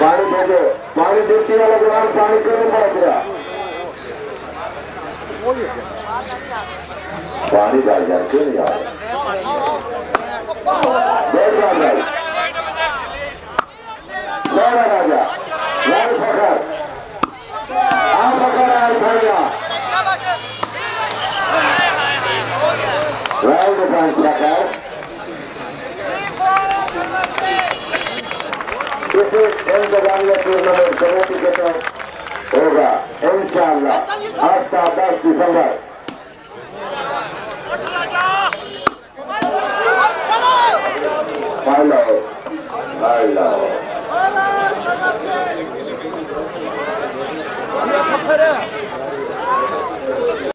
पानी भेजो पानी ड्यूटी वाला जवान पानी क्यों नहीं रहा पानी डाल यार क्यों नहीं आ रहा। लौड़ा राजा लाल फकर आ फकर आए भैया लाल दुकान फकर किसी इंतजामिया टूर्नामेंट कमेटी के तहत होगा इंशाअल्लाह आठ का दस दिसंबर 야, 파파라!